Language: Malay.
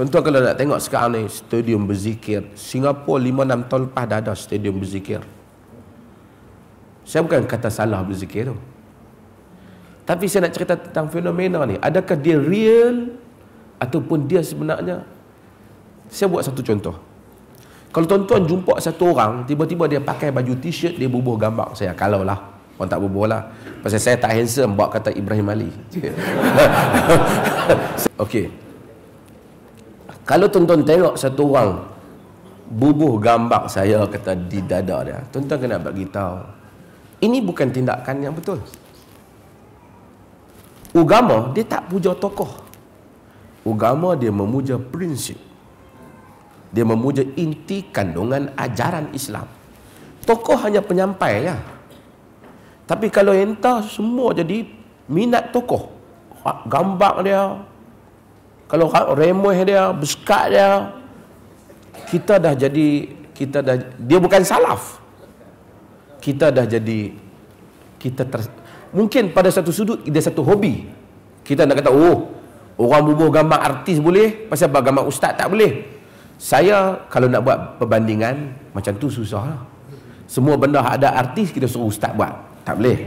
Tuan-tuan kalau nak tengok sekarang ni stadium berzikir. Singapura 5-6 tahun lepas dah ada stadium berzikir. Saya bukan kata salah berzikir tu. Tapi saya nak cerita tentang fenomena ni. Adakah dia real ataupun dia sebenarnya saya buat satu contoh. Kalau tuan-tuan jumpa satu orang, tiba-tiba dia pakai baju t-shirt, dia bubuh gambar saya. Kalau lah. Orang tak bubuh lah. Pasal saya tak handsome, buat kata Ibrahim Ali. Okey. Kalau tuan-tuan tengok satu orang bubuh gambar saya kata di dada dia, tuan-tuan kena bagi tahu. Ini bukan tindakan yang betul. Ugama dia tak puja tokoh. Ugama dia memuja prinsip. Dia memuja inti kandungan ajaran Islam. Tokoh hanya penyampai ya. Tapi kalau entah semua jadi minat tokoh. Gambar dia, kalau remeh dia beskat dia kita dah jadi kita dah dia bukan salaf. Kita dah jadi kita ter, mungkin pada satu sudut dia satu hobi. Kita nak kata oh orang bubuh gambar artis boleh pasal gambar ustaz tak boleh. Saya kalau nak buat perbandingan macam tu susah lah. Semua benda ada artis kita suruh ustaz buat. Tak boleh